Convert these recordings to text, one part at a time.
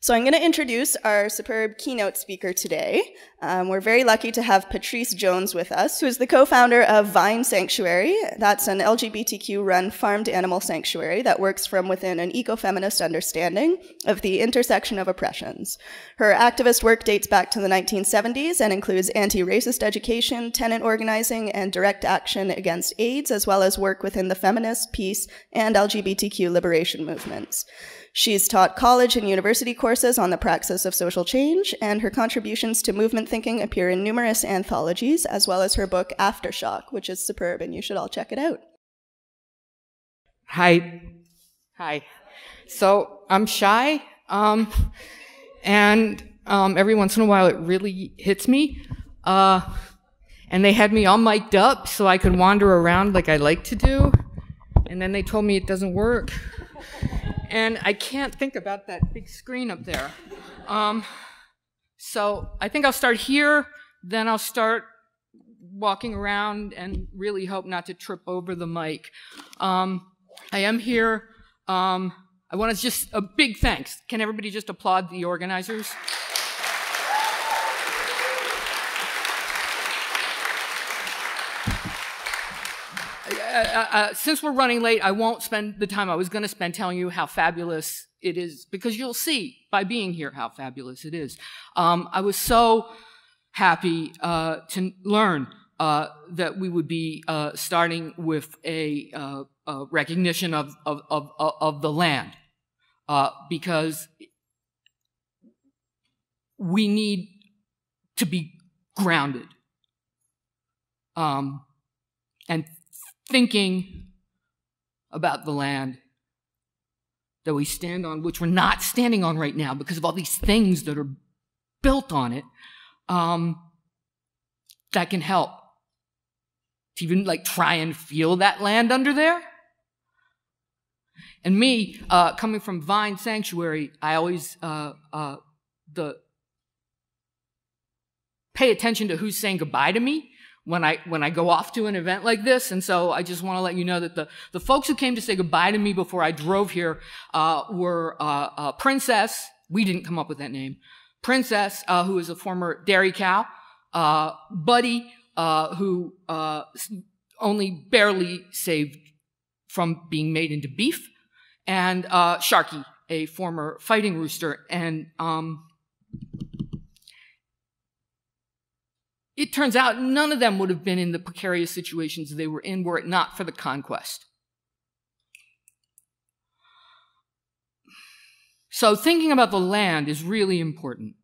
So I'm going to introduce our superb keynote speaker today. Um, we're very lucky to have pattrice jones with us, who is the co-founder of VINE Sanctuary. That's an LGBTQ-run farmed animal sanctuary that works from within an ecofeminist understanding of the intersection of oppressions. Her activist work dates back to the 1970s and includes anti-racist education, tenant organizing, and direct action against AIDS, as well as work within the feminist, peace, and LGBTQ liberation movements. She's taught college and university courses on the praxis of social change, and her contributions to movement thinking appear in numerous anthologies, as well as her book Aftershock, which is superb, and you should all check it out. Hi. Hi. So I'm shy, um, and um, every once in a while it really hits me. Uh, and they had me all mic'd up so I could wander around like I like to do. And then they told me it doesn't work and I can't think about that big screen up there. Um, so I think I'll start here, then I'll start walking around and really hope not to trip over the mic. Um, I am here. Um, I want to just a big thanks. Can everybody just applaud the organizers? Uh, uh, uh, since we're running late, I won't spend the time I was going to spend telling you how fabulous it is, because you'll see by being here how fabulous it is. Um, I was so happy uh, to learn uh, that we would be uh, starting with a, a recognition of, of, of, of, the land, because we need to be grounded. Um, and thinking about the land that we stand on, which we're not standing on right now because of all these things that are built on it, um, that can help to even like try and feel that land under there. And me, uh, coming from VINE Sanctuary, I always uh, uh, the pay attention to who's saying goodbye to me when I when I go off to an event like this. And so I just want to let you know that the the folks who came to say goodbye to me before I drove here uh, were uh, uh, Princess. We didn't come up with that name. Princess, uh, who is a former dairy cow. Uh, Buddy, uh, who only barely saved from being made into beef, and Sharky, a former fighting rooster, and um, It turns out none of them would have been in the precarious situations they were in were it not for the conquest. So, thinking about the land is really important.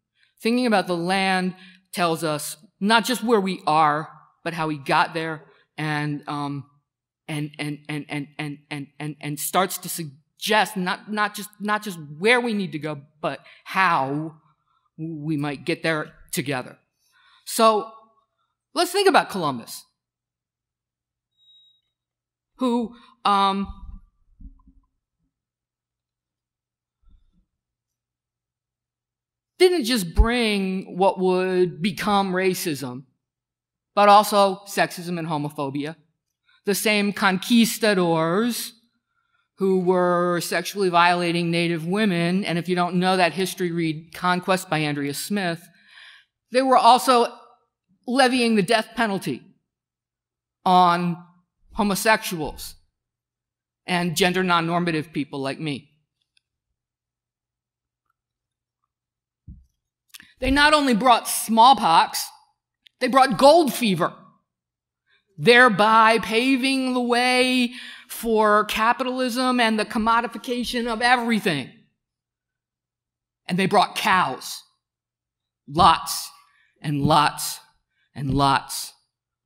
Thinking about the land tells us not just where we are, but how we got there, and um, and and and and and and and, and starts to suggest not not just not just where we need to go, but how we might get there together. So Let's think about Columbus, who um, didn't just bring what would become racism, but also sexism and homophobia. The same conquistadors who were sexually violating Native women, and if you don't know that history, read Conquest by Andrea Smith. They were also levying the death penalty on homosexuals and gender non-normative people like me. They not only brought smallpox, they brought gold fever, thereby paving the way for capitalism and the commodification of everything. And they brought cows, lots and lots and lots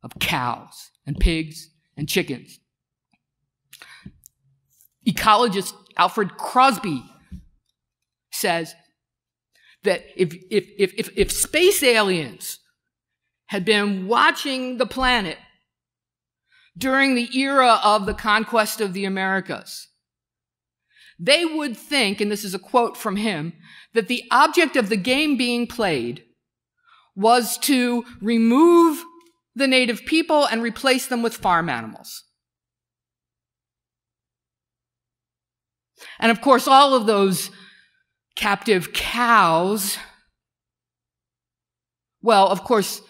of cows and pigs and chickens. Ecologist Alfred Crosby says that if, if, if, if, if space aliens had been watching the planet during the era of the conquest of the Americas, they would think, and this is a quote from him, that the object of the game being played was to remove the native people and replace them with farm animals. And of course, all of those captive cows. Well, of course,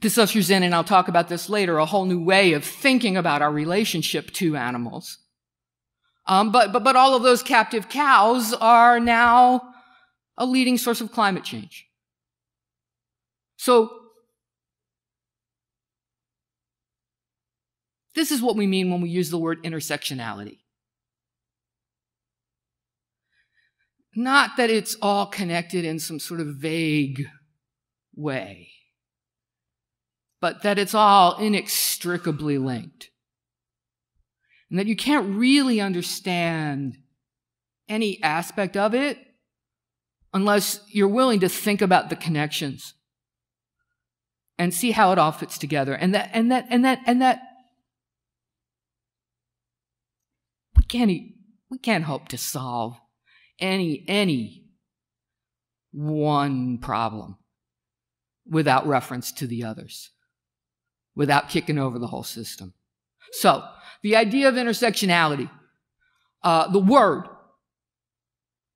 this ushers in, and I'll talk about this later, a whole new way of thinking about our relationship to animals. Um, but, but, but all of those captive cows are now a leading source of climate change. So, this is what we mean when we use the word intersectionality. Not that it's all connected in some sort of vague way, but that it's all inextricably linked. And that you can't really understand any aspect of it unless you're willing to think about the connections and see how it all fits together. And that, and that, and that, and that, we can't, we can't hope to solve any, any one problem without reference to the others, without kicking over the whole system. So, the idea of intersectionality, uh, the word,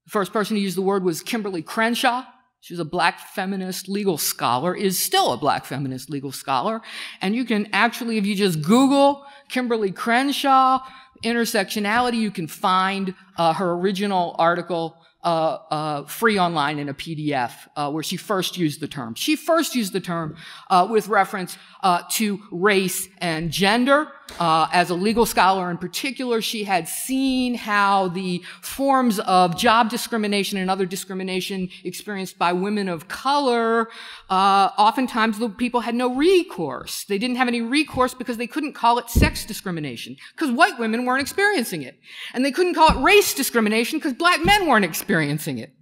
the first person to use the word was Kimberlé Crenshaw. She was a black feminist legal scholar, is still a black feminist legal scholar. And you can actually, if you just Google Kimberlé Crenshaw, intersectionality, you can find uh, her original article uh, uh, free online in a PDF uh, where she first used the term. She first used the term uh, with reference uh, to race and gender. Uh, as a legal scholar in particular, she had seen how the forms of job discrimination and other discrimination experienced by women of color, uh, oftentimes the people had no recourse. They didn't have any recourse because they couldn't call it sex discrimination because white women weren't experiencing it. And they couldn't call it race discrimination because black men weren't experiencing it.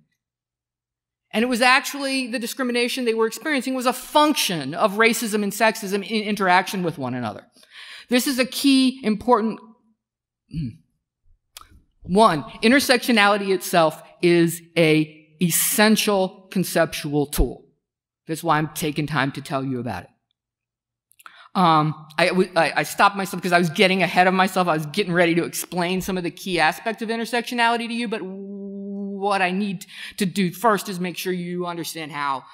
And it was actually the discrimination they were experiencing was a function of racism and sexism in interaction with one another. This is a key important one. Intersectionality itself is a essential conceptual tool. That's why I'm taking time to tell you about it. Um, I, I, stopped myself because I was getting ahead of myself. I was getting ready to explain some of the key aspects of intersectionality to you, but what I need to do first is make sure you understand how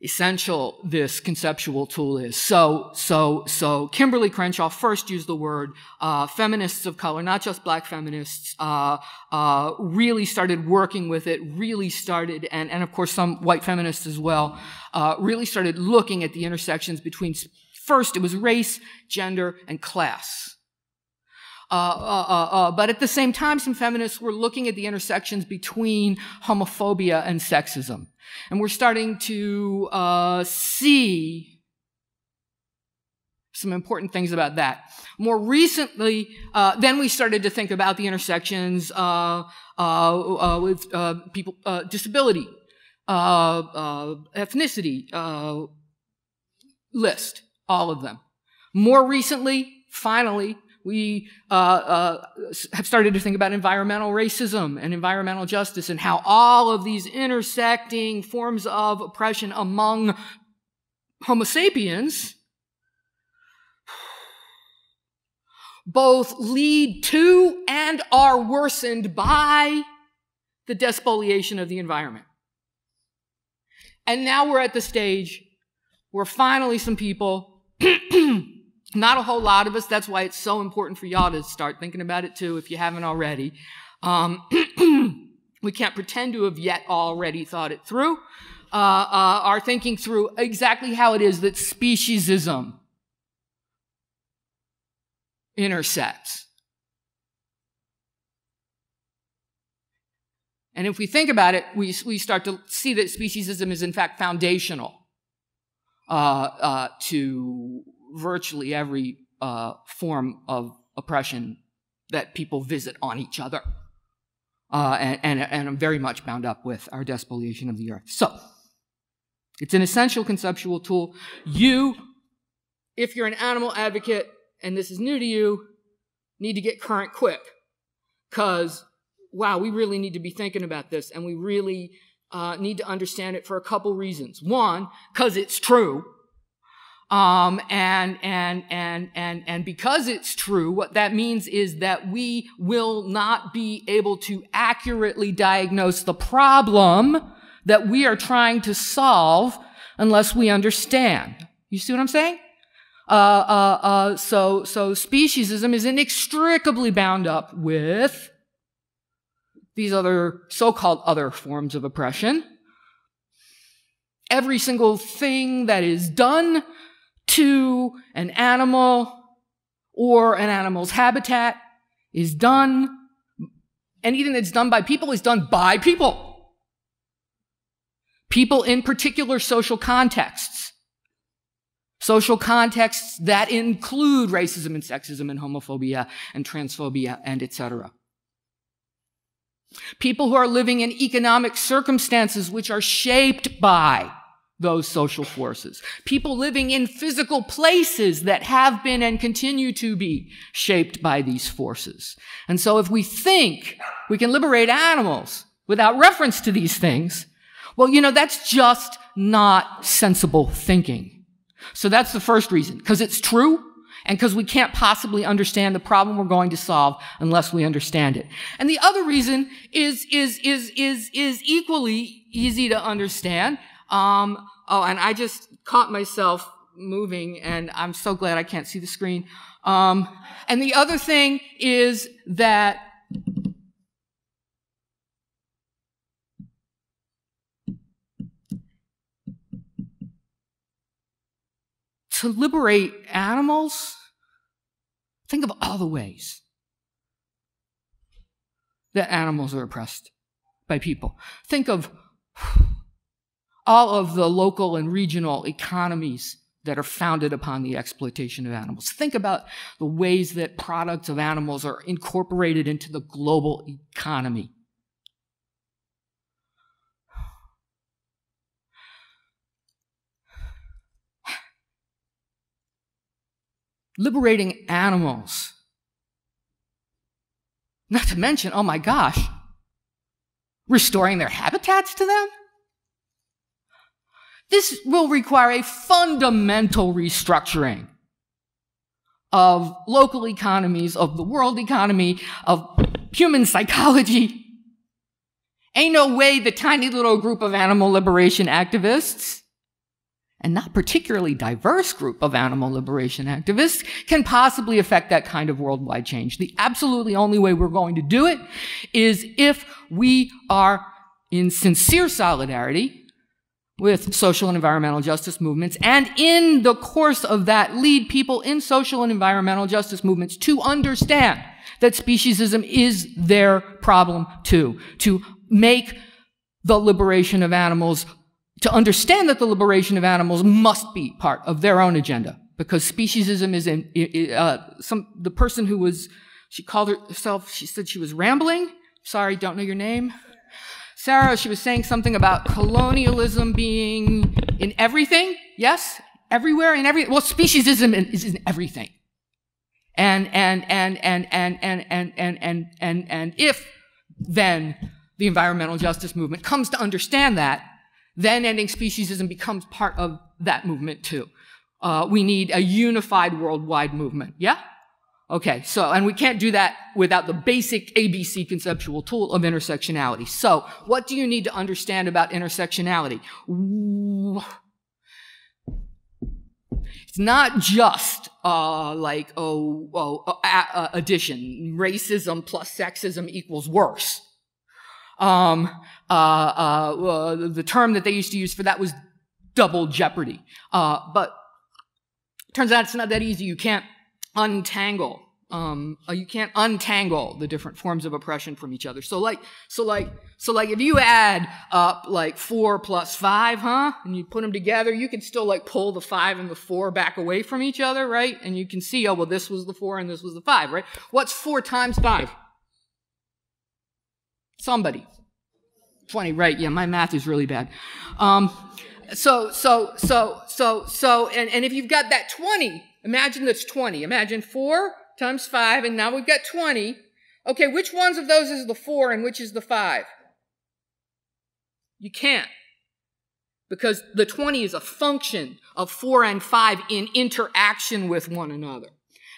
essential this conceptual tool is. So, so, so Kimberlé Crenshaw first used the word uh, feminists of color, not just black feminists, uh, uh, really started working with it, really started, and, and of course some white feminists as well, uh, really started looking at the intersections between, first it was race, gender, and class. Uh, uh, uh, uh, but at the same time, some feminists were looking at the intersections between homophobia and sexism. And we're starting to uh, see some important things about that. More recently, uh, then we started to think about the intersections uh, uh, uh, with people, disability, ethnicity, list, all of them. More recently, finally, we uh, uh, have started to think about environmental racism and environmental justice and how all of these intersecting forms of oppression among Homo sapiens both lead to and are worsened by the despoliation of the environment. And now we're at the stage where finally some people Not a whole lot of us. That's why it's so important for y'all to start thinking about it too, if you haven't already. Um, we can't pretend to have yet already thought it through. Uh, uh, are thinking through exactly how it is that speciesism intersects. And if we think about it, we, we start to see that speciesism is in fact foundational uh, uh to virtually every uh, form of oppression that people visit on each other. Uh, and, and, and I'm very much bound up with our despoliation of the earth. So, it's an essential conceptual tool. You, if you're an animal advocate and this is new to you, need to get current quick. Because, wow, we really need to be thinking about this and we really uh, need to understand it for a couple reasons. One, because it's true. Um, and, and, and, and, and because it's true, what that means is that we will not be able to accurately diagnose the problem that we are trying to solve unless we understand. You see what I'm saying? Uh, uh, uh, so, so speciesism is inextricably bound up with these other so-called other forms of oppression. Every single thing that is done to an animal or an animal's habitat is done, anything that's done by people is done by people. People in particular social contexts. Social contexts that include racism and sexism and homophobia and transphobia and etc. People who are living in economic circumstances which are shaped by those social forces. People living in physical places that have been and continue to be shaped by these forces. And so if we think we can liberate animals without reference to these things, well, you know, that's just not sensible thinking. So that's the first reason, because it's true and because we can't possibly understand the problem we're going to solve unless we understand it. And the other reason is, is, is, is, is equally easy to understand. Um, oh, and I just caught myself moving, and I'm so glad I can't see the screen. Um, and the other thing is that to liberate animals, think of all the ways that animals are oppressed by people. Think of all of the local and regional economies that are founded upon the exploitation of animals. Think about the ways that products of animals are incorporated into the global economy. Liberating animals. Not to mention, oh my gosh, restoring their habitats to them? This will require a fundamental restructuring of local economies, of the world economy, of human psychology. Ain't no way the tiny little group of animal liberation activists, and not particularly diverse group of animal liberation activists, can possibly affect that kind of worldwide change. The absolutely only way we're going to do it is if we are in sincere solidarity with social and environmental justice movements, and in the course of that, lead people in social and environmental justice movements to understand that speciesism is their problem too, to make the liberation of animals, to understand that the liberation of animals must be part of their own agenda, because speciesism is in, uh, some, the person who was, she called herself, she said she was rambling. Sorry, don't know your name. Sarah, she was saying something about colonialism being in everything. Yes, everywhere in every well, speciesism is in everything. And and and and and and and and and and and if then the environmental justice movement comes to understand that, then ending speciesism becomes part of that movement too. Uh, we need a unified worldwide movement. Yeah. Okay, so, and we can't do that without the basic ABC conceptual tool of intersectionality. So, what do you need to understand about intersectionality? It's not just, uh, like, oh, oh uh, addition. Racism plus sexism equals worse. Um, uh, uh, the term that they used to use for that was double jeopardy. Uh, but turns out it's not that easy. You can't untangle. Um, uh, you can't untangle the different forms of oppression from each other. So like, so like, so like, if you add up like four plus five, huh, and you put them together, you can still like pull the five and the four back away from each other, right? And you can see, oh well, this was the four and this was the five, right? What's four times five? Somebody. 20, right? Yeah, my math is really bad. Um, so, so, so, so, so, and, and if you've got that 20, Imagine that's 20. Imagine 4 times 5, and now we've got 20. Okay, which ones of those is the 4 and which is the 5? You can't. because the 20 is a function of 4 and 5 in interaction with one another.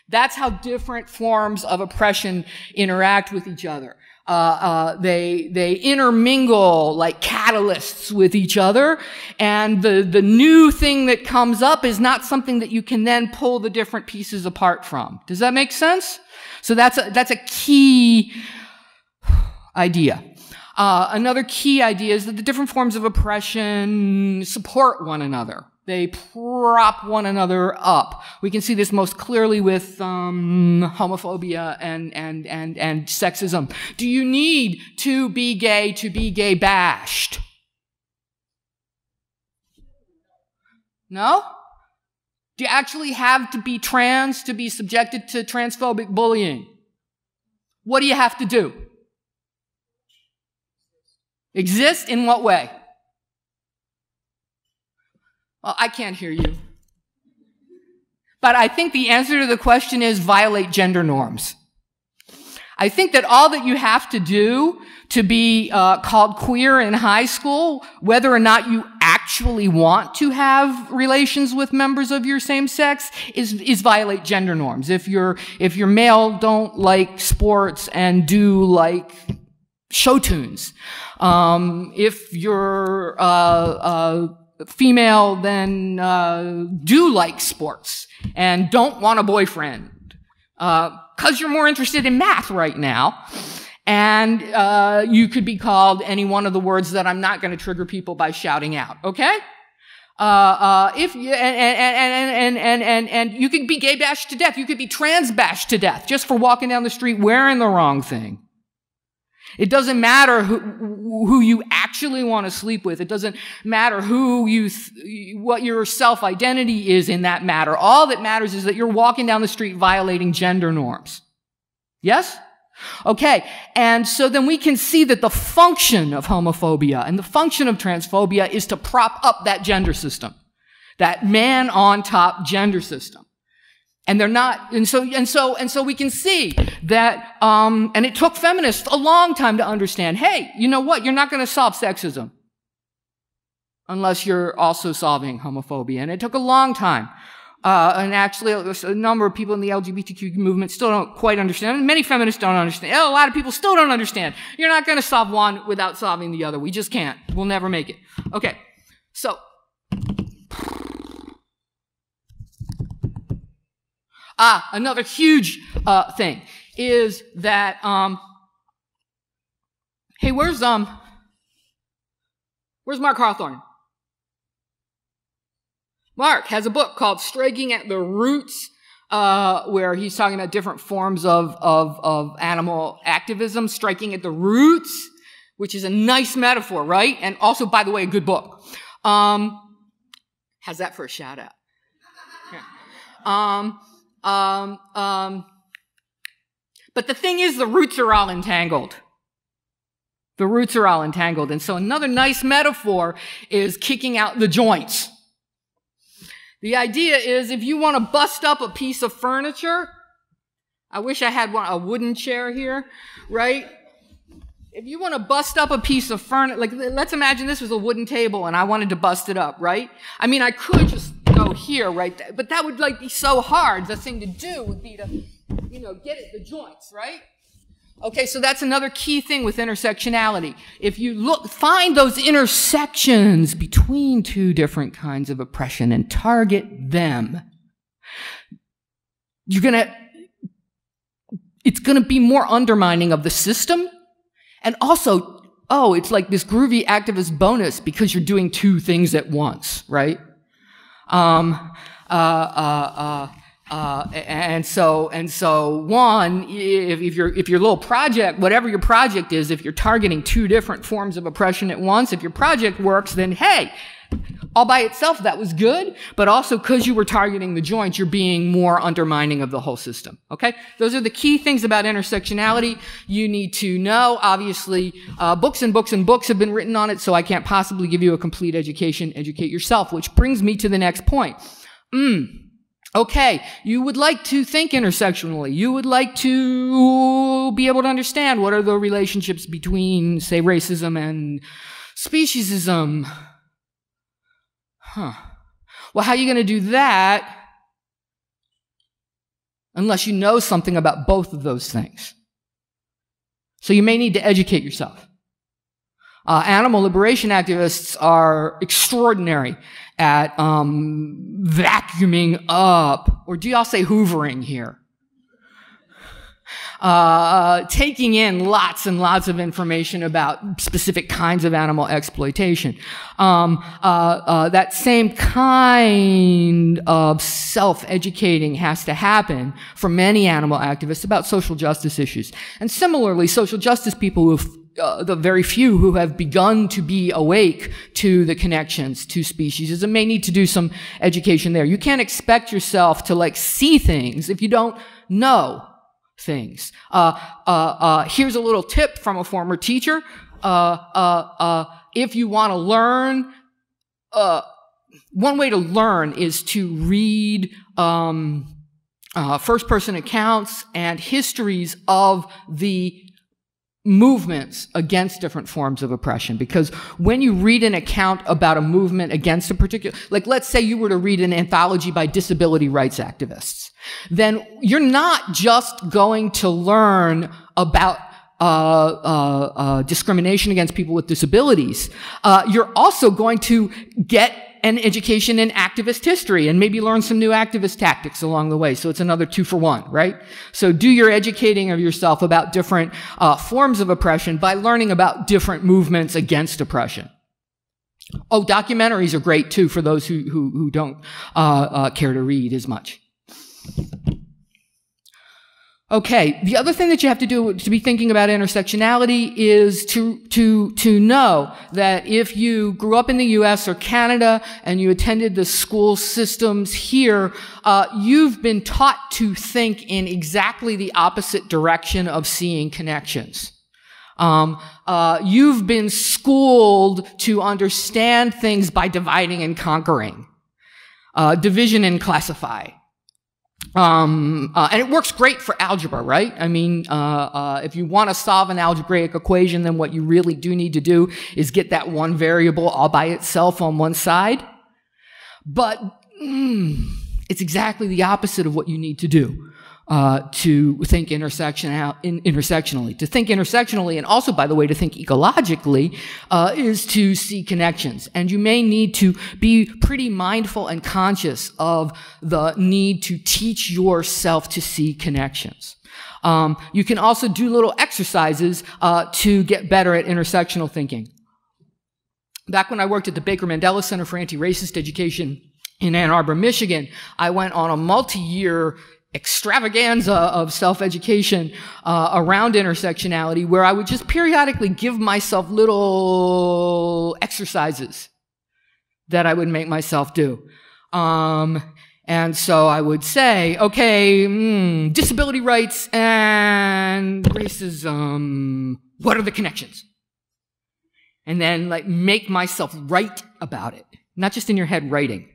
That's how different forms of oppression interact with each other. Uh, uh, they they intermingle like catalysts with each other, and the the new thing that comes up is not something that you can then pull the different pieces apart from. Does that make sense? So that's a, that's a key idea. Uh, another key idea is that the different forms of oppression support one another. They prop one another up. We can see this most clearly with um, homophobia and, and, and, and sexism. Do you need to be gay to be gay bashed? No? Do you actually have to be trans to be subjected to transphobic bullying? What do you have to do? Exist in what way? Well, I can't hear you. But I think the answer to the question is violate gender norms. I think that all that you have to do to be uh, called queer in high school, whether or not you actually want to have relations with members of your same sex, is is violate gender norms. If you're if you're male, don't like sports and do like show tunes. Um, if you're uh, uh, female, then uh, do like sports and don't want a boyfriend because uh, you're more interested in math right now. And uh, you could be called any one of the words that I'm not going to trigger people by shouting out. Okay? Uh, uh, if you, and, and, and, and, and, and, and you could be gay bashed to death. You could be trans bashed to death just for walking down the street wearing the wrong thing. It doesn't matter who, who you actually want to sleep with. It doesn't matter who you, what your self-identity is in that matter. All that matters is that you're walking down the street violating gender norms. Yes? Okay. And so then we can see that the function of homophobia and the function of transphobia is to prop up that gender system. That man on top gender system. And they're not, and so, and so, and so we can see that, um, and it took feminists a long time to understand, hey, you know what? You're not going to solve sexism unless you're also solving homophobia. And it took a long time. Uh, and actually, a number of people in the LGBTQ movement still don't quite understand. Many feminists don't understand. A lot of people still don't understand. You're not going to solve one without solving the other. We just can't. We'll never make it. Okay. So, Ah, another huge uh, thing is that, um, hey, where's um, where's Mark Hawthorne? Mark has a book called Striking at the Roots, uh, where he's talking about different forms of, of, of animal activism, striking at the roots, which is a nice metaphor, right? And also, by the way, a good book. Um, how's that for a shout out? Yeah. Um, um, um, but the thing is, the roots are all entangled. The roots are all entangled. And so another nice metaphor is kicking out the joints. The idea is if you want to bust up a piece of furniture, I wish I had one, a wooden chair here, right? If you want to bust up a piece of furniture, like let's imagine this was a wooden table and I wanted to bust it up, right? I mean, I could just here, right? But that would like be so hard. The thing to do would be to, you know, get at the joints, right? Okay, so that's another key thing with intersectionality. If you look, find those intersections between two different kinds of oppression and target them, you're gonna, it's gonna be more undermining of the system. And also, oh, it's like this groovy activist bonus because you're doing two things at once, right? Um, uh, uh, uh, uh, and so, and so, one, if, if, your if your little project, whatever your project is, if you're targeting two different forms of oppression at once, if your project works, then hey, all by itself that was good, but also because you were targeting the joints, you're being more undermining of the whole system. Okay, those are the key things about intersectionality you need to know. Obviously, uh, books and books and books have been written on it, so I can't possibly give you a complete education. Educate yourself, which brings me to the next point. Mm. Okay, you would like to think intersectionally. You would like to be able to understand what are the relationships between, say, racism and speciesism Huh. Well, how are you going to do that unless you know something about both of those things? So you may need to educate yourself. Uh, animal liberation activists are extraordinary at um, vacuuming up, or do y'all say hoovering here? Uh, taking in lots and lots of information about specific kinds of animal exploitation. Um, uh, uh, that same kind of self-educating has to happen for many animal activists about social justice issues. And similarly, social justice people who uh, the very few who have begun to be awake to the connections to speciesism may need to do some education there. You can't expect yourself to like see things if you don't know things. Uh, uh, uh here's a little tip from a former teacher. Uh, uh, if you want to learn, one way to learn is to read um, first person accounts and histories of the movements against different forms of oppression. Because when you read an account about a movement against a particular like let's say you were to read an anthology by disability rights activists then you're not just going to learn about uh, uh, uh, discrimination against people with disabilities. Uh, you're also going to get an education in activist history and maybe learn some new activist tactics along the way. So it's another two for one, right? So do your educating of yourself about different uh, forms of oppression by learning about different movements against oppression. Oh, documentaries are great too for those who, who, who don't uh, uh, care to read as much. Okay, the other thing that you have to do to be thinking about intersectionality is to, to, to know that if you grew up in the US or Canada and you attended the school systems here, uh, you've been taught to think in exactly the opposite direction of seeing connections. Um, uh, you've been schooled to understand things by dividing and conquering, uh, division and classify. Um, uh, and it works great for algebra, right? I mean, uh, uh, if you want to solve an algebraic equation, then what you really do need to do is get that one variable all by itself on one side. But mm, it's exactly the opposite of what you need to do uh, to think in, intersectionally. To think intersectionally, and also, by the way, to think ecologically, uh, is to see connections. And you may need to be pretty mindful and conscious of the need to teach yourself to see connections. Um, you can also do little exercises uh, to get better at intersectional thinking. Back when I worked at the Baker Mandela Center for Anti-Racist Education in Ann Arbor, Michigan, I went on a multi-year extravaganza of self-education uh, around intersectionality where I would just periodically give myself little exercises that I would make myself do. Um, and so I would say, okay, mm, disability rights and racism, what are the connections? And then like make myself write about it, not just in your head writing,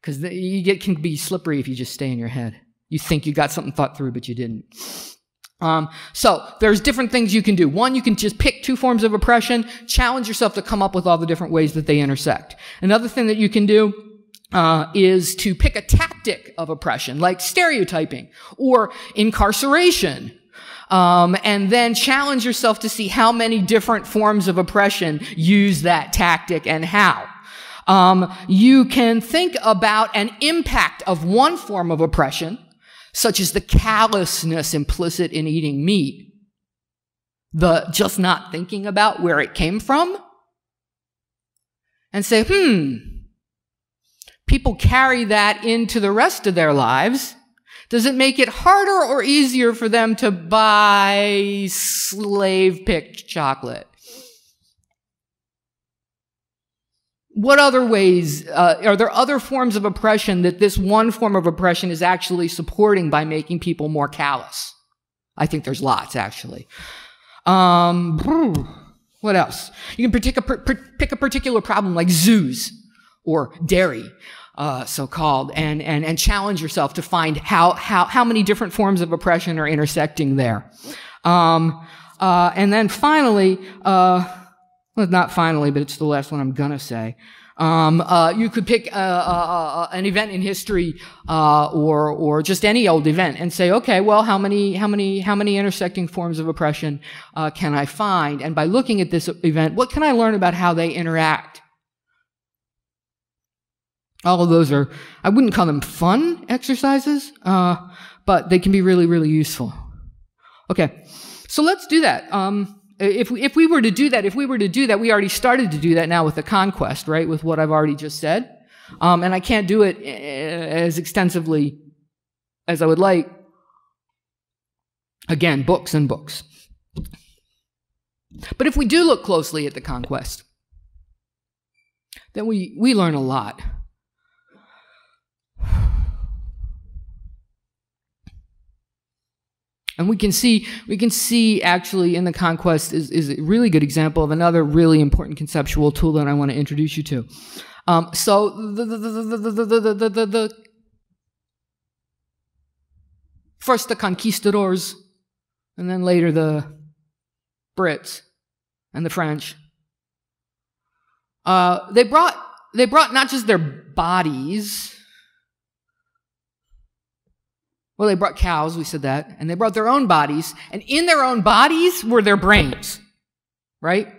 because you get can be slippery if you just stay in your head. You think you got something thought through, but you didn't. Um, so there's different things you can do. One, you can just pick two forms of oppression, challenge yourself to come up with all the different ways that they intersect. Another thing that you can do uh, is to pick a tactic of oppression, like stereotyping or incarceration. Um, and then challenge yourself to see how many different forms of oppression use that tactic and how. Um, you can think about an impact of one form of oppression such as the callousness implicit in eating meat, the just not thinking about where it came from, and say, hmm, people carry that into the rest of their lives. Does it make it harder or easier for them to buy slave picked chocolate? What other ways uh, are there other forms of oppression that this one form of oppression is actually supporting by making people more callous? I think there's lots actually. Um, what else? You can pick a, pick a particular problem like zoos or dairy uh, so-called and, and, and challenge yourself to find how, how, how many different forms of oppression are intersecting there. Um, uh, and then finally uh, well, not finally, but it's the last one I'm gonna say. Um, uh, you could pick uh, uh, uh, an event in history, uh, or or just any old event, and say, okay, well, how many how many how many intersecting forms of oppression uh, can I find? And by looking at this event, what can I learn about how they interact? All of those are I wouldn't call them fun exercises, but they can be really really useful. Okay, so let's do that. Um, if we, if we were to do that, if we were to do that, we already started to do that now with the conquest, right? With what I've already just said. Um, and I can't do it eh, as extensively as I would like. Again, books and books. But if we do look closely at the conquest, then we, we learn a lot. And we can see, we can see actually in the conquest is, is a really good example of another really important conceptual tool that I want to introduce you to. Um, so the, the, the, the, the, first the conquistadors, and then later the Brits and the French. Uh, they brought they brought not just their bodies well, they brought cows, we said that, and they brought their own bodies, and in their own bodies were their brains, right?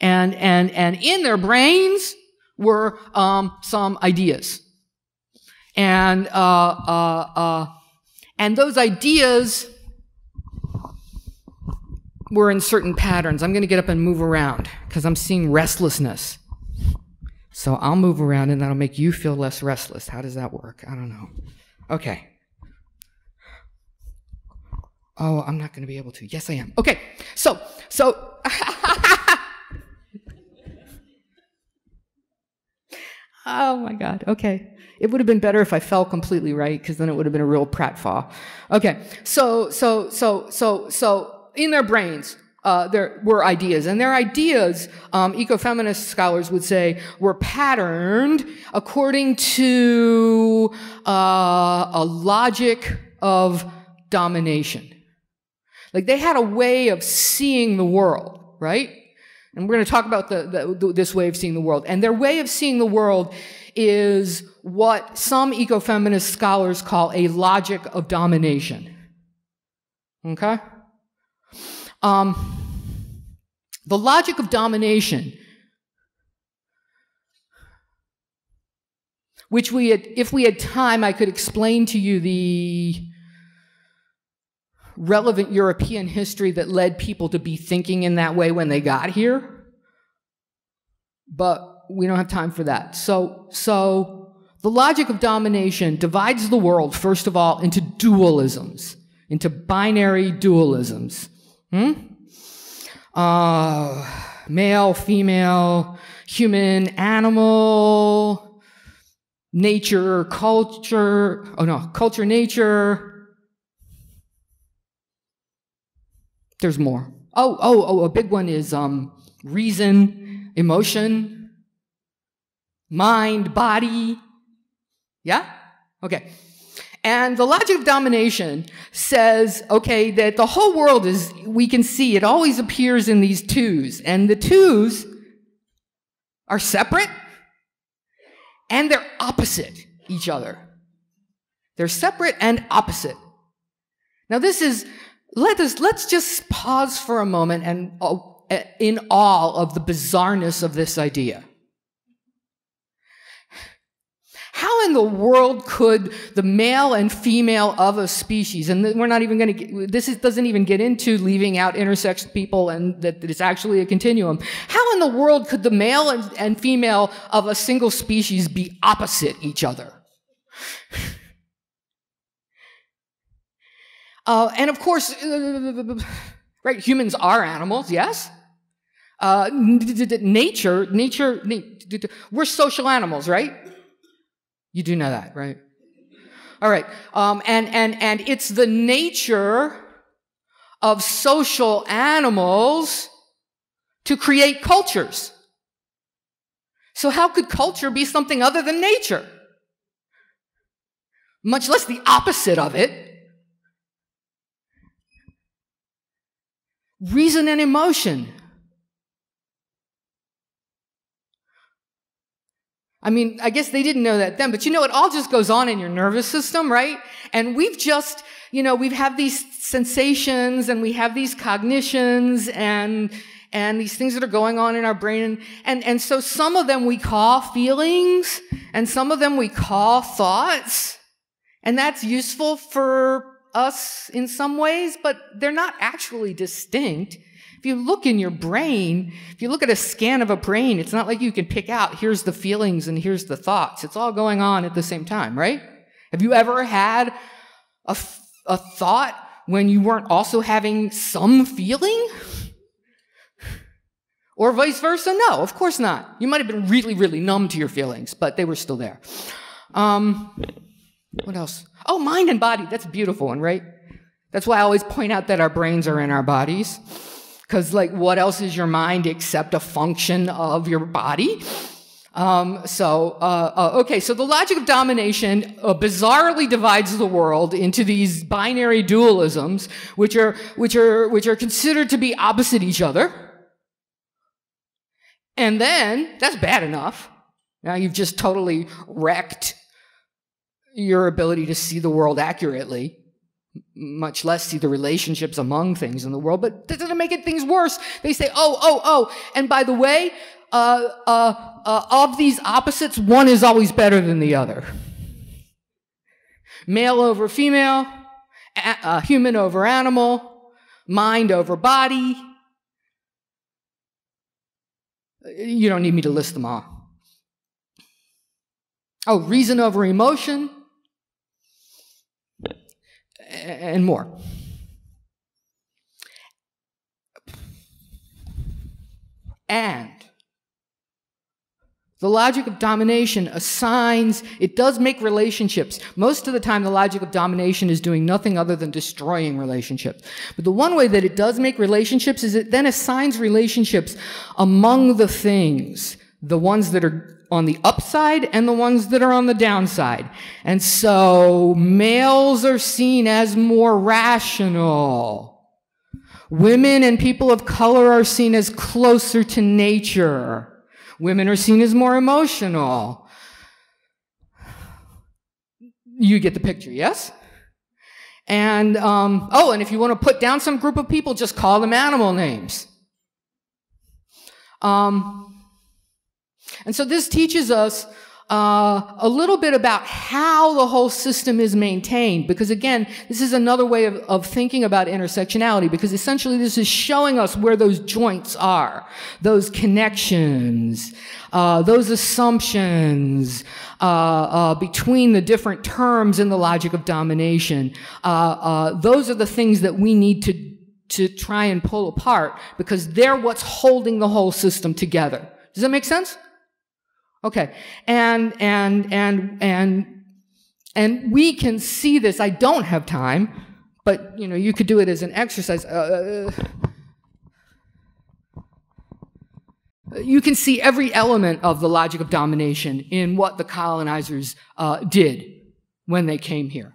And and and in their brains were um, some ideas, and uh, uh, uh, and those ideas were in certain patterns. I'm going to get up and move around because I'm seeing restlessness. So I'll move around, and that'll make you feel less restless. How does that work? I don't know. Okay. Oh, I'm not going to be able to. Yes, I am. Okay. So, so. oh my God. Okay. It would have been better if I fell completely right, because then it would have been a real pratfall. Okay. So, so, so, so, so, in their brains, uh, there were ideas, and their ideas, um, ecofeminist scholars would say, were patterned according to uh, a logic of domination. Like they had a way of seeing the world, right? And we're going to talk about the, the, this way of seeing the world. And their way of seeing the world is what some ecofeminist scholars call a logic of domination. Okay? Um, the logic of domination, which we had, if we had time, I could explain to you the relevant European history that led people to be thinking in that way when they got here. But we don't have time for that. So, so the logic of domination divides the world, first of all, into dualisms, into binary dualisms. Hmm? Uh, male, female, human, animal, nature, culture, oh no, culture, nature, There's more. Oh, oh, oh, a big one is um, reason, emotion, mind, body. Yeah? Okay. And the logic of domination says, okay, that the whole world is, we can see, it always appears in these twos. And the twos are separate and they're opposite each other. They're separate and opposite. Now, this is let us let's just pause for a moment and uh, in awe of the bizarreness of this idea. How in the world could the male and female of a species, and we're not even going to, get this is, doesn't even get into leaving out intersex people and that it's actually a continuum. How in the world could the male and, and female of a single species be opposite each other? Uh, and of course, uh, right, humans are animals, yes? Uh, nature, nature, we're social animals, right? You do know that, right? All right. Um, and, and, and it's the nature of social animals to create cultures. So how could culture be something other than nature? Much less the opposite of it. Reason and emotion. I mean, I guess they didn't know that then, but you know, it all just goes on in your nervous system, right? And we've just, you know, we've had these sensations and we have these cognitions and, and these things that are going on in our brain. And, and so some of them we call feelings and some of them we call thoughts. And that's useful for us in some ways, but they're not actually distinct. If you look in your brain, if you look at a scan of a brain, it's not like you can pick out here's the feelings and here's the thoughts. It's all going on at the same time, right? Have you ever had a, a thought when you weren't also having some feeling? Or vice versa? No, of course not. You might have been really, really numb to your feelings, but they were still there. Um, what else? Oh, mind and body. That's a beautiful one, right? That's why I always point out that our brains are in our bodies. Because, like, what else is your mind except a function of your body? Um, so, uh, uh, okay, so the logic of domination uh, bizarrely divides the world into these binary dualisms, which are, which are, which are considered to be opposite each other. And then, that's bad enough. Now you've just totally wrecked your ability to see the world accurately much less see the relationships among things in the world, but that doesn't make it things worse. They say, oh, oh, oh, and by the way, uh, uh, uh, of these opposites, one is always better than the other. Male over female, a- human over animal, mind over body. You don't need me to list them all. Oh, reason over emotion, and more. And the logic of domination assigns, it does make relationships. Most of the time, the logic of domination is doing nothing other than destroying relationships. But the one way that it does make relationships is it then assigns relationships among the things, the ones that are on the upside and the ones that are on the downside. And so males are seen as more rational. Women and people of color are seen as closer to nature. Women are seen as more emotional. You get the picture, yes? And, um, oh, and if you want to put down some group of people, just call them animal names. Um, and so this teaches us uh, a little bit about how the whole system is maintained. Because again, this is another way of, of thinking about intersectionality, because essentially this is showing us where those joints are, those connections, uh, those assumptions uh, uh between the different terms in the logic of domination. Uh, uh, those are the things that we need to to try and pull apart because they're what's holding the whole system together. Does that make sense? Okay. And, and, and, and, and we can see this. I don't have time, but, you know, you could do it as an exercise. Uh, uh, you can see every element of the logic of domination in what the colonizers uh, did when they came here.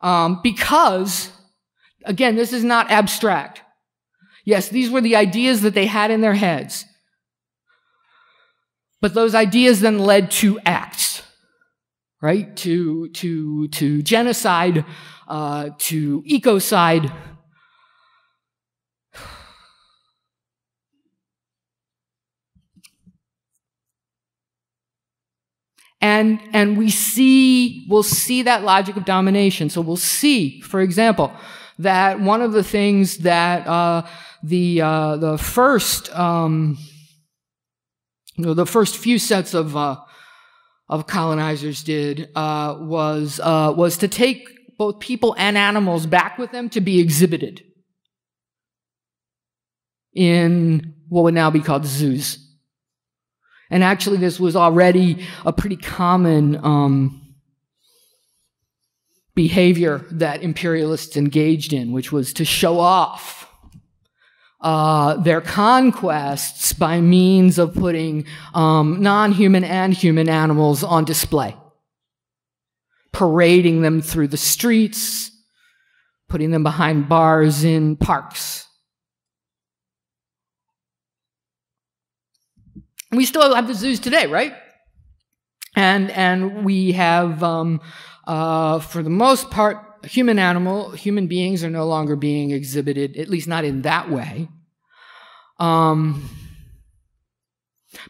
Um, because, again, this is not abstract. Yes, these were the ideas that they had in their heads. But those ideas then led to acts, right? To, to, to genocide, uh, to ecocide. And, and we see, we'll see that logic of domination. So we'll see, for example, that one of the things that uh, the, uh, the first um, you know, the first few sets of uh, of colonizers did uh, was uh, was to take both people and animals back with them to be exhibited in what would now be called zoos. And actually, this was already a pretty common um, behavior that imperialists engaged in, which was to show off uh, their conquests by means of putting um, non human and human animals on display, parading them through the streets, putting them behind bars in parks. We still have the zoos today, right? And, and we have, um, uh, for the most part, human animal, human beings are no longer being exhibited, at least not in that way. Um,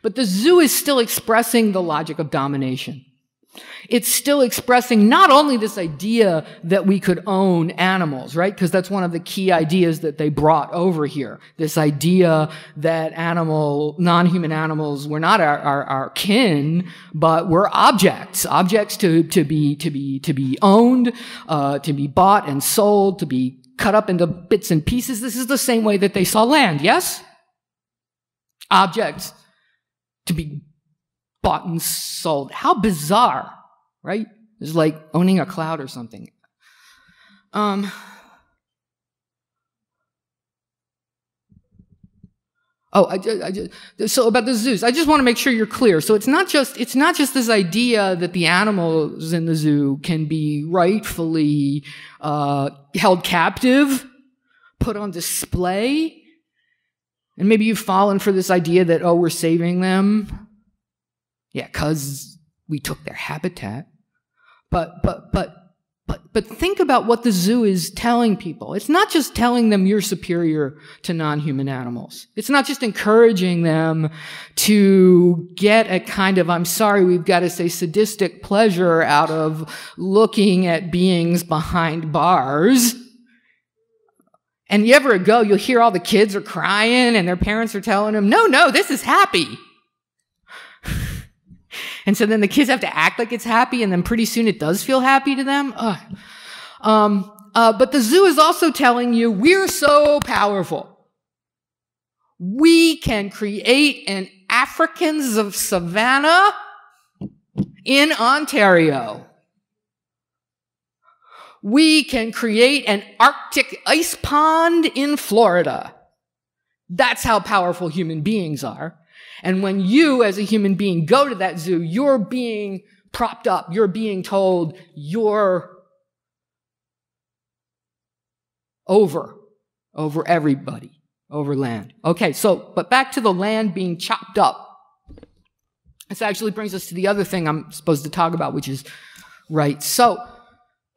but the zoo is still expressing the logic of domination. It's still expressing not only this idea that we could own animals, right? Because that's one of the key ideas that they brought over here. This idea that animal, non-human animals were not our, our, our kin, but were objects, objects to, to be, to be, to be owned, uh, to be bought and sold, to be cut up into bits and pieces. This is the same way that they saw land, yes? Objects to be bought and sold. How bizarre, right? It's like owning a cloud or something. Um, Oh, I, I, I, so about the zoos, I just want to make sure you're clear. So it's not just it's not just this idea that the animals in the zoo can be rightfully uh, held captive, put on display, and maybe you've fallen for this idea that oh we're saving them. Yeah, because we took their habitat. But, but, but, but, but think about what the zoo is telling people. It's not just telling them you're superior to non-human animals. It's not just encouraging them to get a kind of, I'm sorry, we've got to say sadistic pleasure out of looking at beings behind bars. And you ever go, you'll hear all the kids are crying and their parents are telling them, no, no, this is happy. And so then the kids have to act like it's happy, and then pretty soon it does feel happy to them. Um, uh, but the zoo is also telling you we're so powerful. We can create an Africans of savannah in Ontario. We can create an Arctic ice pond in Florida. That's how powerful human beings are. And when you, as a human being, go to that zoo, you're being propped up. You're being told you're over, over everybody, over land. Okay, so, but back to the land being chopped up. This actually brings us to the other thing I'm supposed to talk about, which is right. So,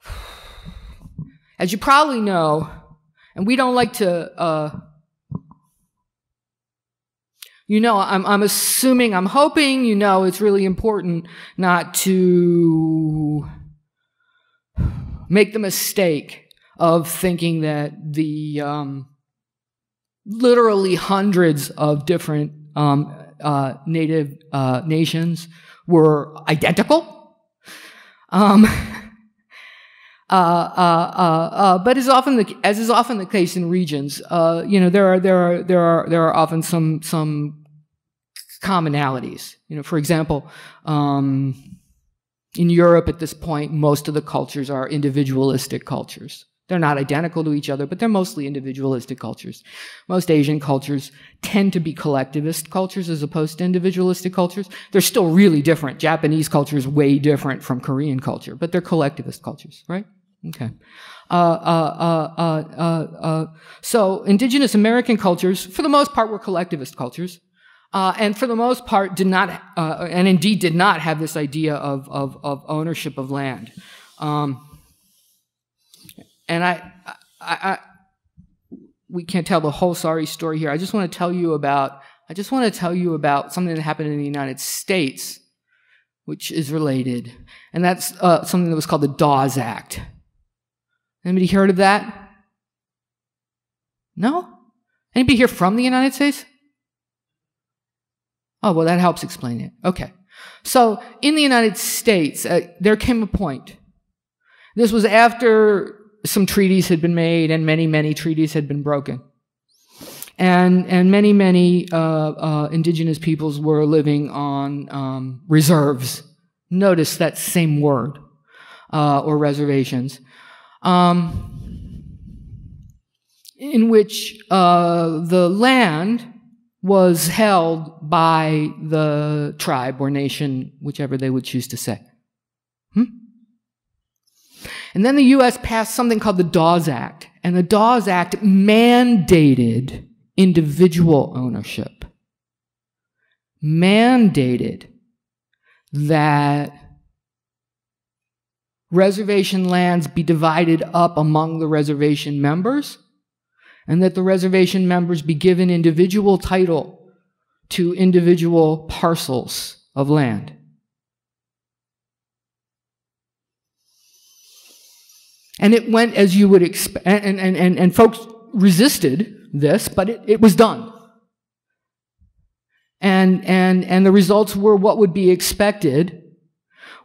as you probably know, and we don't like to uh, you know, I'm, I'm assuming, I'm hoping you know it's really important not to make the mistake of thinking that the um, literally hundreds of different um, uh, native uh, nations were identical. Um, uh, uh, uh, uh, but as often the, as is often the case in regions, you know there are there are there are there are often some some commonalities. You know, for example, um, in Europe at this point, most of the cultures are individualistic cultures. They're not identical to each other, but they're mostly individualistic cultures. Most Asian cultures tend to be collectivist cultures as opposed to individualistic cultures. They're still really different. Japanese culture is way different from Korean culture, but they're collectivist cultures, right? Okay. Uh, uh, uh, so indigenous American cultures, for the most part, were collectivist cultures. And for the most part, did not, and indeed did not have this idea of, of, of ownership of land. Um, and I, I, I, we can't tell the whole sorry story here. I just want to tell you about, I just want to tell you about something that happened in the United States, which is related. And that's uh, something that was called the Dawes Act. Anybody heard of that? No? Anybody here from the United States? Oh, well, that helps explain it. Okay. So, in the United States, uh, there came a point. This was after some treaties had been made and many, many treaties had been broken. And, and many, many uh, uh, indigenous peoples were living on um, reserves. Notice that same word, uh, or reservations um, in which uh, the land was held by the tribe or nation, whichever they would choose to say. Hmm? And then the US passed something called the Dawes Act. And the Dawes Act mandated individual ownership. Mandated that reservation lands be divided up among the reservation members, and that the reservation members be given individual title to individual parcels of land. And it went as you would expect, and, and, and, and folks resisted this, but it, it was done. And, and, and the results were what would be expected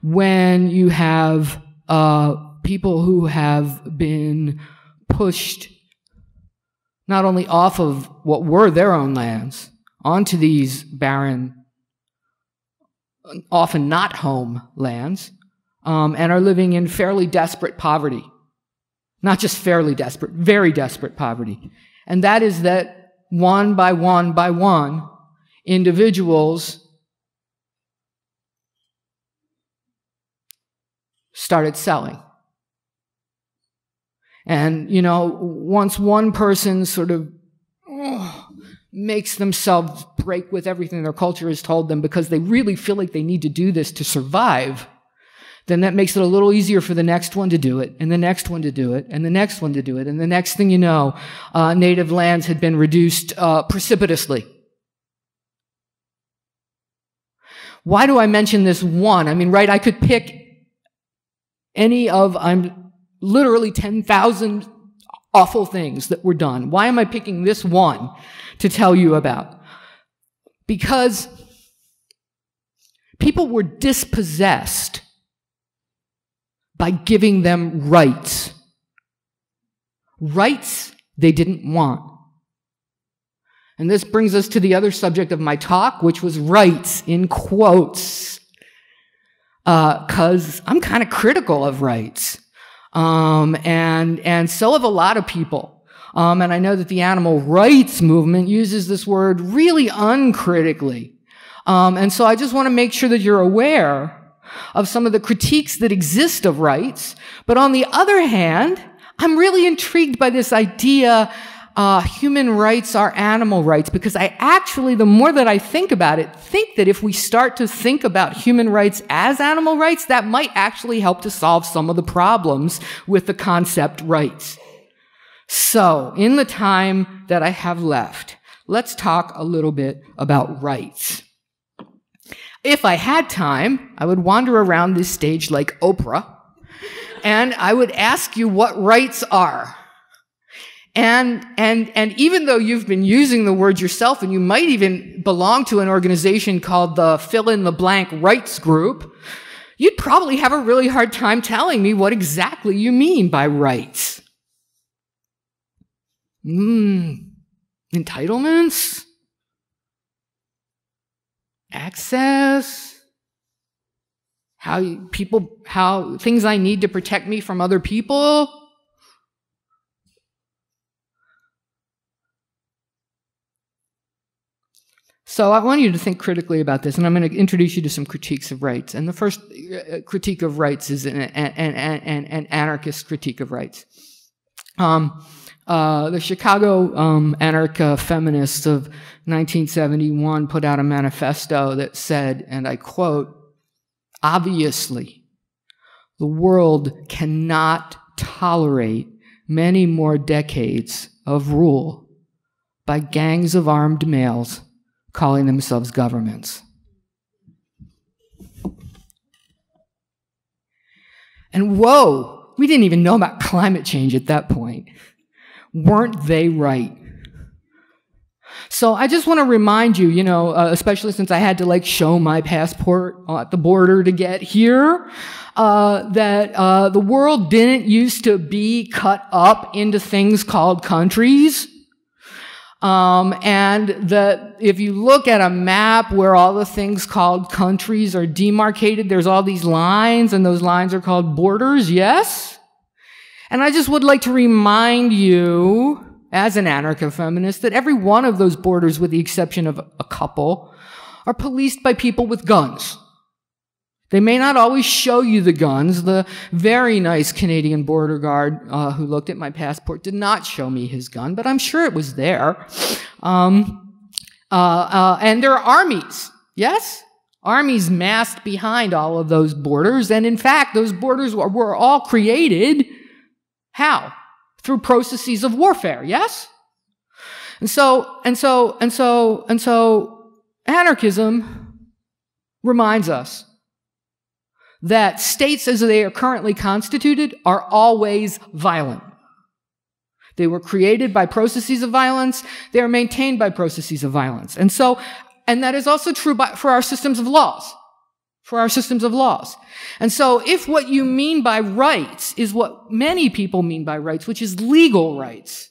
when you have uh, people who have been pushed not only off of what were their own lands onto these barren, often not home lands, um, and are living in fairly desperate poverty. Not just fairly desperate, very desperate poverty. And that is that one by one by one, individuals started selling. And, you know, once one person sort of oh, makes themselves break with everything their culture has told them because they really feel like they need to do this to survive, then that makes it a little easier for the next one to do it, and the next one to do it, and the next one to do it. And the next thing you know, uh, native lands had been reduced uh, precipitously. Why do I mention this one? I mean, right, I could pick any of, I'm literally 10,000 awful things that were done. Why am I picking this one to tell you about? Because people were dispossessed by giving them rights. Rights they didn't want. And this brings us to the other subject of my talk, which was rights in quotes because uh, I'm kind of critical of rights. Um, and, and so have a lot of people. Um, and I know that the animal rights movement uses this word really uncritically. Um, and so I just want to make sure that you're aware of some of the critiques that exist of rights. But on the other hand, I'm really intrigued by this idea uh, human rights are animal rights because I actually, the more that I think about it, think that if we start to think about human rights as animal rights, that might actually help to solve some of the problems with the concept rights. So, in the time that I have left, let's talk a little bit about rights. If I had time, I would wander around this stage like Oprah, and I would ask you what rights are. And, and, and even though you've been using the word yourself and you might even belong to an organization called the fill in the blank rights group, you'd probably have a really hard time telling me what exactly you mean by rights. Hmm, entitlements? Access? How people, how things I need to protect me from other people? So I want you to think critically about this, and I'm going to introduce you to some critiques of rights. And the first uh, critique of rights is an, an, an, an anarchist critique of rights. Um, uh, the Chicago um, anarcha feminists of 1971 put out a manifesto that said, and I quote, obviously, the world cannot tolerate many more decades of rule by gangs of armed males calling themselves governments. And whoa, we didn't even know about climate change at that point. Weren't they right? So I just want to remind you, you know, uh, especially since I had to like show my passport at the border to get here, uh, that uh, the world didn't used to be cut up into things called countries. Um, and that if you look at a map where all the things called countries are demarcated, there's all these lines, and those lines are called borders, yes? And I just would like to remind you, as an anarcho feminist, that every one of those borders, with the exception of a couple, are policed by people with guns. They may not always show you the guns. The very nice Canadian border guard uh, who looked at my passport did not show me his gun, but I'm sure it was there. Um, uh, uh, and there are armies, yes? armies massed behind all of those borders. And in fact, those borders were, were all created how? Through processes of warfare, yes? And so, and so, and so, and so, anarchism reminds us that states as they are currently constituted are always violent. They were created by processes of violence. They are maintained by processes of violence. And so, and that is also true by, for our systems of laws. For our systems of laws. And so if what you mean by rights is what many people mean by rights, which is legal rights,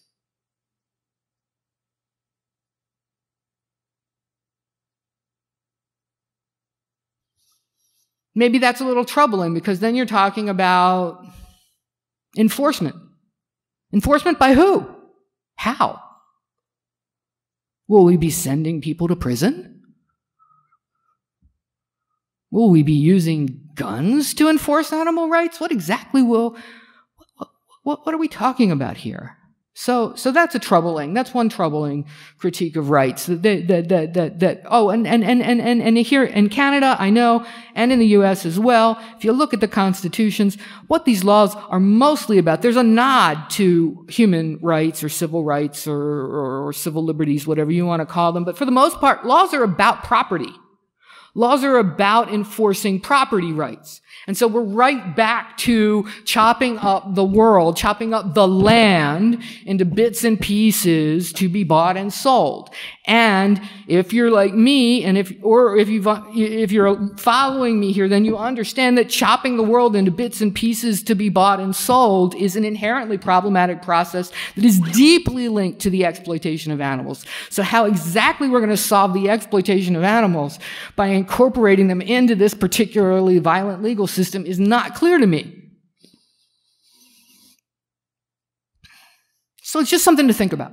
maybe that's a little troubling because then you're talking about enforcement. Enforcement by who? How? Will we be sending people to prison? Will we be using guns to enforce animal rights? What exactly will, what, what, what are we talking about here? So, so that's a troubling, that's one troubling critique of rights. That, that, that, that, that, oh, and, and, and, and, and here in Canada, I know, and in the US as well, if you look at the constitutions, what these laws are mostly about, there's a nod to human rights or civil rights or, or, or civil liberties, whatever you want to call them. But for the most part, laws are about property. Laws are about enforcing property rights. And so we're right back to chopping up the world, chopping up the land into bits and pieces to be bought and sold. And if you're like me, and if, or if you've, if you're following me here, then you understand that chopping the world into bits and pieces to be bought and sold is an inherently problematic process that is deeply linked to the exploitation of animals. So how exactly we're going to solve the exploitation of animals by incorporating them into this particularly violent legal system is not clear to me. So it's just something to think about.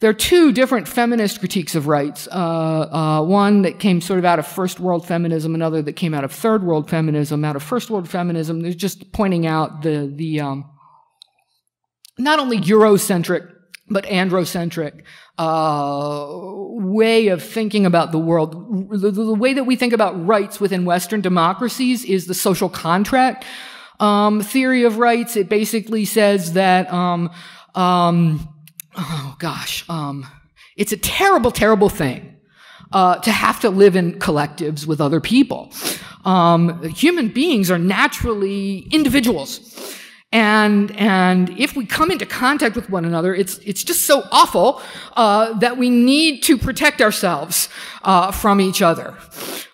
There are two different feminist critiques of rights. Uh, uh, one that came sort of out of first world feminism, another that came out of third world feminism. Out of first world feminism, there's just pointing out the the um, not only Eurocentric but androcentric uh, way of thinking about the world. The, the, way that we think about rights within Western democracies is the social contract um, theory of rights. It basically says that, um, um, oh gosh, um, it's a terrible, terrible thing. Uh, to have to live in collectives with other people. Um, human beings are naturally individuals. And, and if we come into contact with one another, it's, it's just so awful uh, that we need to protect ourselves uh, from each other.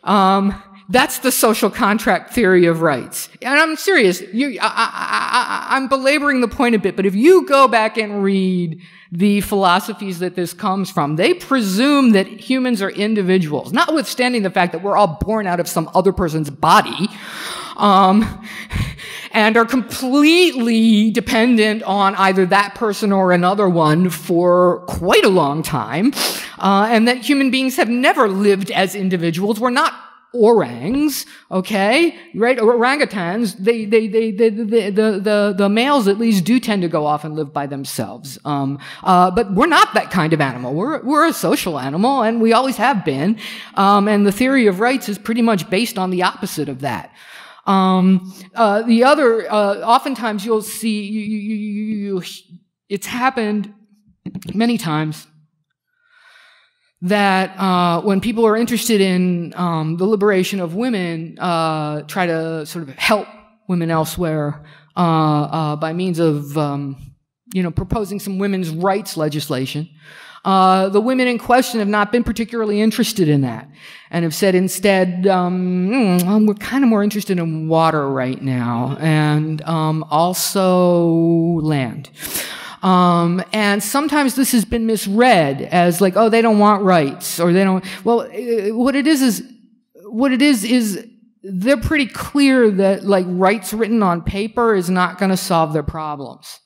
Um, that's the social contract theory of rights. And I'm serious. You, I, I, I'm belaboring the point a bit, but if you go back and read the philosophies that this comes from, they presume that humans are individuals, notwithstanding the fact that we're all born out of some other person's body um, and are completely dependent on either that person or another one for quite a long time, uh, and that human beings have never lived as individuals. We're not orangs, okay, right? Orangutans, they, they, they, they, the, the, the, males at least do tend to go off and live by themselves. Um, uh, but we're not that kind of animal. We're, we're a social animal and we always have been. Um, and the theory of rights is pretty much based on the opposite of that. Um, uh, the other, uh, oftentimes you'll see, you, you, you, it's happened many times that uh, when people are interested in um, the liberation of women, uh, try to sort of help women elsewhere uh, uh, by means of, um, you know, proposing some women's rights legislation. Uh, the women in question have not been particularly interested in that and have said instead, um, mm, we're kind of more interested in water right now and um, also land. Um, and sometimes this has been misread as like, oh, they don't want rights or they don't. Well, uh, what it is is, what it is is they're pretty clear that like rights written on paper is not going to solve their problems.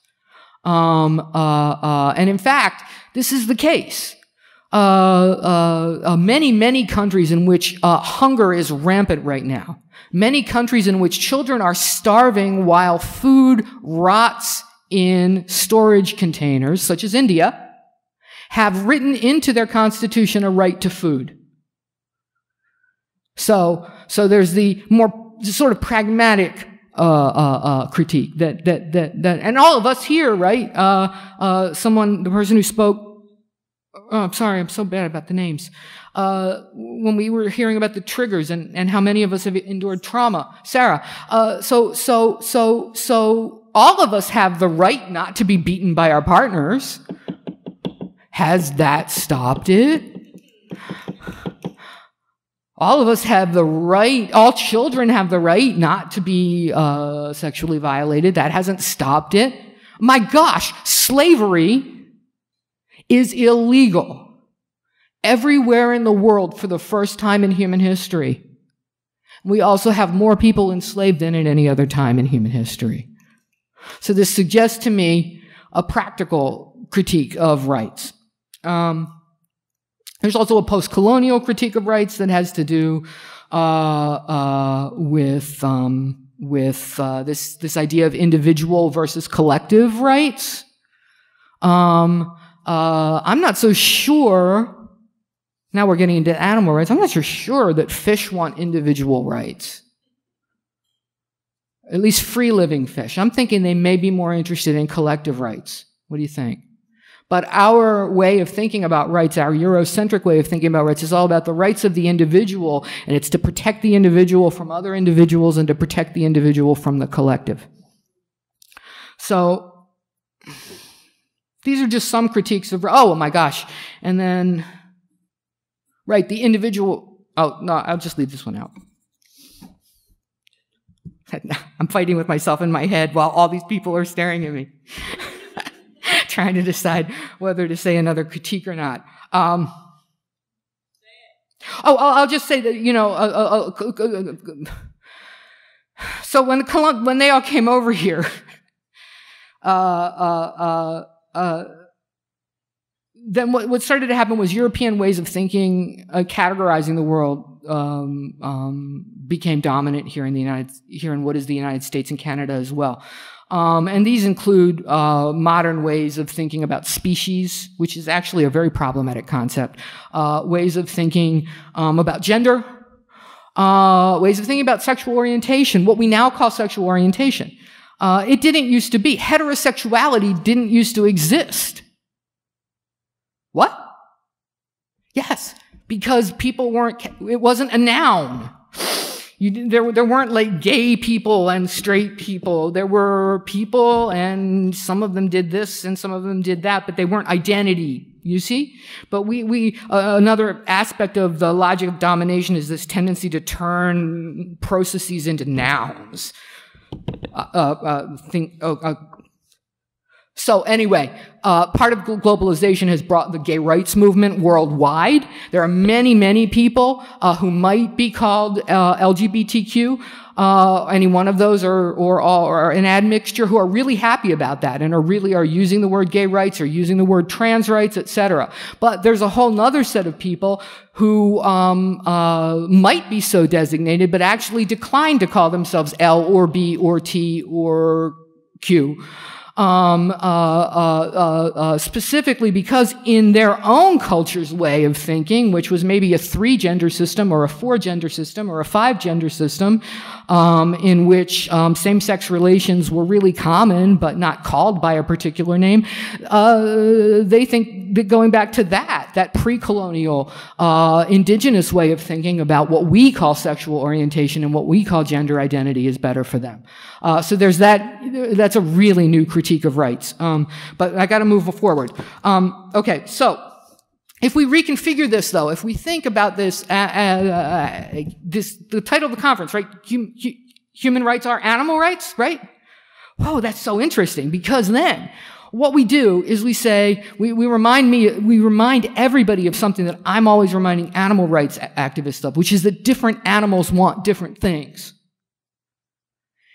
Um, uh, uh, and in fact, this is the case. Uh, uh, uh many, many countries in which uh, hunger is rampant right now. Many countries in which children are starving while food rots in storage containers, such as India, have written into their constitution a right to food. So, so there's the more sort of pragmatic uh, uh, uh, critique that, that that that and all of us here, right? Uh, uh, someone, the person who spoke. Oh, I'm sorry, I'm so bad about the names. Uh, when we were hearing about the triggers and, and how many of us have endured trauma, Sarah. so so so so all of us have the right not to be beaten by our partners. Has that stopped it? all of us have the right, all children have the right not to be uh, sexually violated. That hasn't stopped it. My gosh, slavery is illegal everywhere in the world for the first time in human history. We also have more people enslaved than at any other time in human history. So this suggests to me a practical critique of rights. Um, there's also a post-colonial critique of rights that has to do uh, uh, with um, with uh, this this idea of individual versus collective rights. Um, uh, I'm not so sure. Now we're getting into animal rights. I'm not so sure that fish want individual rights. At least free living fish. I'm thinking they may be more interested in collective rights. What do you think? But our way of thinking about rights, our Eurocentric way of thinking about rights, is all about the rights of the individual, and it's to protect the individual from other individuals and to protect the individual from the collective. So, these are just some critiques of, oh my gosh. And then, right, the individual, oh, no, I'll just leave this one out. I'm fighting with myself in my head while all these people are staring at me. trying to decide whether to say another critique or not. Um, oh, I'll just say that, you know, uh, uh, uh, so when, when they all came over here, then what, what started to happen was European ways of thinking, uh, categorizing the world, um, um, became dominant here in the United, here in what is the United States and Canada as well. Um, and these include uh, modern ways of thinking about species, which is actually a very problematic concept, uh, ways of thinking um, about gender, uh, ways of thinking about sexual orientation, what we now call sexual orientation. Uh, it didn't used to be. Heterosexuality didn't used to exist. What? Yes, because people weren't, it wasn't a noun. You, there, there weren't like gay people and straight people. There were people and some of them did this and some of them did that, but they weren't identity. You see? But we, we, uh, another aspect of the logic of domination is this tendency to turn processes into nouns. Uh, uh, uh think, oh, uh, so anyway, uh, part of globalization has brought the gay rights movement worldwide. There are many, many people uh, who might be called uh, LGBTQ, uh, any one of those or, or, or an admixture who are really happy about that and are really are using the word gay rights or using the word trans rights, etc. But there's a whole other set of people who um, uh, might be so designated, but actually decline to call themselves L or B or T or Q um, uh, uh, uh, uh, specifically because in their own culture's way of thinking, which was maybe a three gender system or a four gender system or a five gender system, um, in which um, same sex relations were really common but not called by a particular name, uh, they think that going back to that, that pre colonial uh, indigenous way of thinking about what we call sexual orientation and what we call gender identity is better for them. So there's that, that's a really new critique of rights. Um, but I got to move forward. Um, okay, so if we reconfigure this, though, if we think about this, uh, uh, this the title of the conference, right? Hum, human rights are animal rights, right? Whoa, that's so interesting because then what we do is we say, we, we remind me, we remind everybody of something that I'm always reminding animal rights activists of, which is that different animals want different things.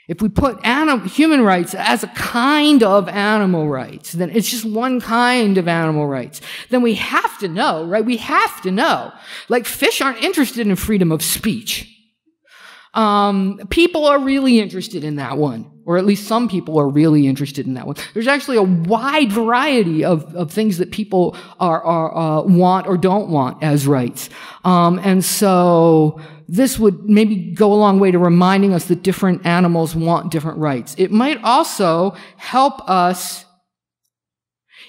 If we put anim- human rights as a kind of animal rights, then it's just one kind of animal rights. Then we have to know, right? We have to know. Like fish aren't interested in freedom of speech. Um, people are really interested in that one. or at least some people are really interested in that one. There's actually a wide variety of, of things that people are, are uh, want or don't want as rights. Um, and so this would maybe go a long way to reminding us that different animals want different rights. It might also help us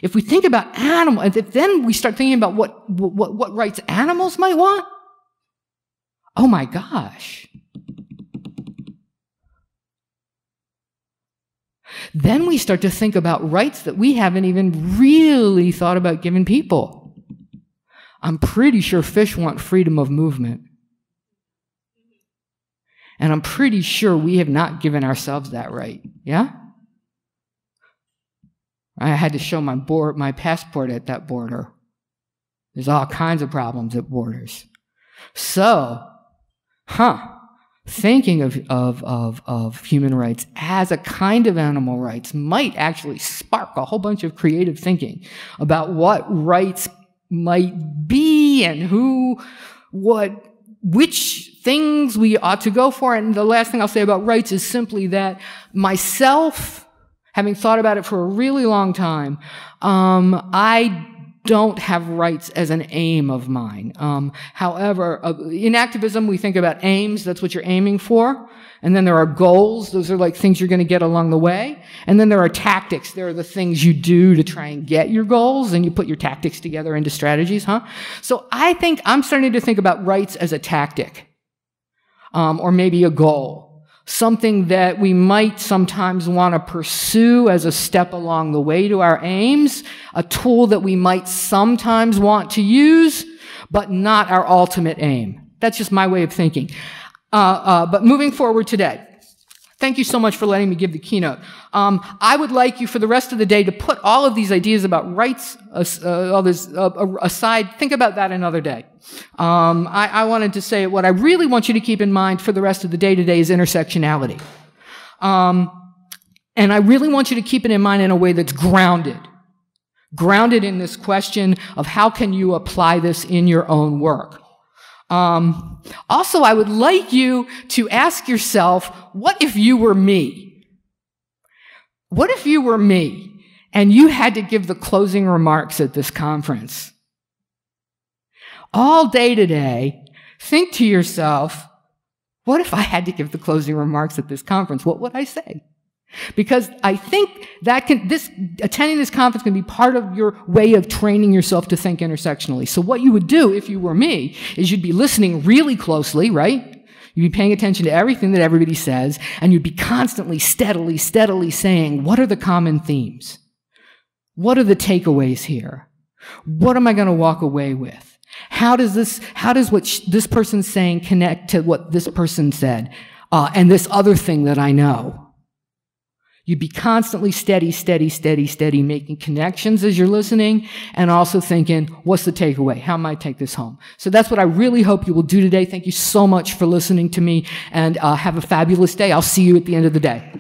if we think about animals, if then we start thinking about what, what, what rights animals might want. Oh my gosh. Then we start to think about rights that we haven't even really thought about giving people. I'm pretty sure fish want freedom of movement. And I'm pretty sure we have not given ourselves that right. Yeah? I had to show my board, my passport at that border. There's all kinds of problems at borders. So, huh, thinking of, of, of, of human rights as a kind of animal rights might actually spark a whole bunch of creative thinking about what rights might be and who, what, which things we ought to go for. And the last thing I'll say about rights is simply that myself, having thought about it for a really long time, um, I don't have rights as an aim of mine. Um, however, uh, in activism, we think about aims. That's what you're aiming for. And then there are goals. Those are like things you're going to get along the way. And then there are tactics. There are the things you do to try and get your goals, and you put your tactics together into strategies, huh? So I think I'm starting to think about rights as a tactic, um, or maybe a goal something that we might sometimes want to pursue as a step along the way to our aims, a tool that we might sometimes want to use, but not our ultimate aim. That's just my way of thinking. Uh, uh, but moving forward today, Thank you so much for letting me give the keynote. Um, I would like you for the rest of the day to put all of these ideas about rights uh, all this, uh, uh, aside. Think about that another day. Um, I, I, wanted to say what I really want you to keep in mind for the rest of the day today is intersectionality. Um, and I really want you to keep it in mind in a way that's grounded. Grounded in this question of how can you apply this in your own work. Um, also, I would like you to ask yourself, what if you were me? What if you were me and you had to give the closing remarks at this conference? All day today, think to yourself, what if I had to give the closing remarks at this conference? What would I say? Because I think that can, this, attending this conference can be part of your way of training yourself to think intersectionally. So what you would do if you were me is you'd be listening really closely, right? You'd be paying attention to everything that everybody says, and you'd be constantly, steadily, steadily saying, what are the common themes? What are the takeaways here? What am I going to walk away with? How does this, how does what this person's saying connect to what this person said? Uh, and this other thing that I know? You'd be constantly steady, steady, steady, steady, making connections as you're listening and also thinking, what's the takeaway? How am I take this home? So that's what I really hope you will do today. Thank you so much for listening to me and uh, have a fabulous day. I'll see you at the end of the day.